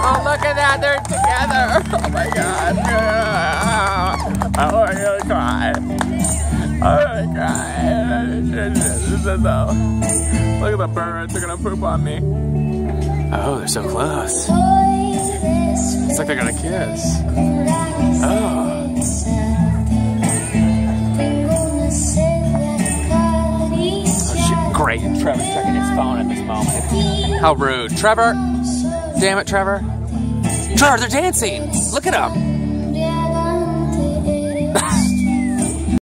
Oh, look at that. They're together. Oh, oh, my God. Oh, I'm going to cry. Oh, my God. Look at the birds. They're going to poop on me. Oh, they're so close. It's like they're going to kiss. Oh. oh Great. Trevor's checking his phone at this moment. How rude. Trevor! Damn it, Trevor. Trevor, they're dancing. Look at them.